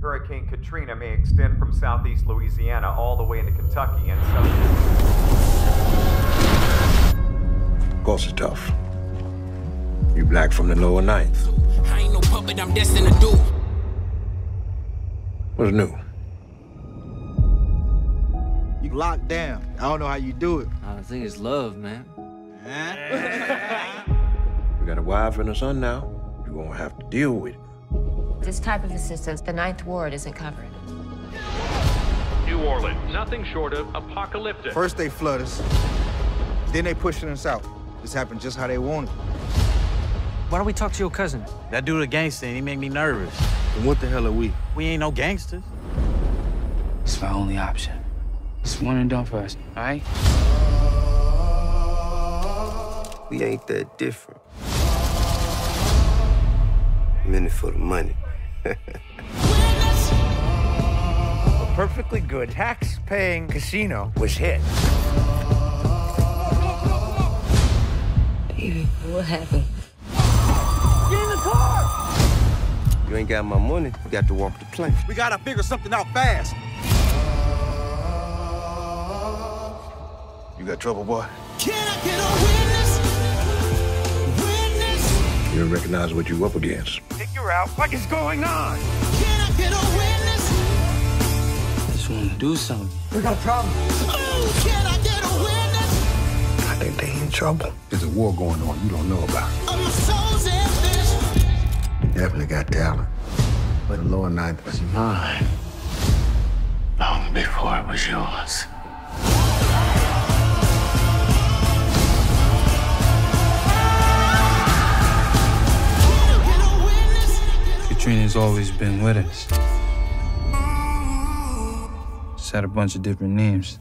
Hurricane Katrina may extend from southeast Louisiana all the way into Kentucky and southern. Of course it's tough. You black from the lower ninth. I ain't no puppet, I'm destined to do. What's new? You locked down. I don't know how you do it. I think it's love, man. You got a wife and a son now. You're gonna have to deal with it. This type of assistance, the Ninth Ward isn't covered. New Orleans, nothing short of apocalyptic. First they flood us, then they pushing us out. This happened just how they wanted. Why don't we talk to your cousin? That dude a gangster and he make me nervous. And what the hell are we? We ain't no gangsters. It's my only option. It's one and done for us, all right? We ain't that different. I'm in it for the money. A perfectly good tax-paying casino was hit. Baby, what happened? Get in the car! You ain't got my money, you got to walk the plank. We gotta figure something out fast. You got trouble, boy? Can I get a witness? Witness? You recognize what you're up against. Figure out what is going on. Can I get a witness? I just want to do something. Ooh, can I get a witness? I think they in trouble. There's a war going on you don't know about. I'm a soul's ambition. You definitely got talent. But the lower ninth was Mine. Long before it was yours. Katrina's always been with us. Just had a bunch of different names.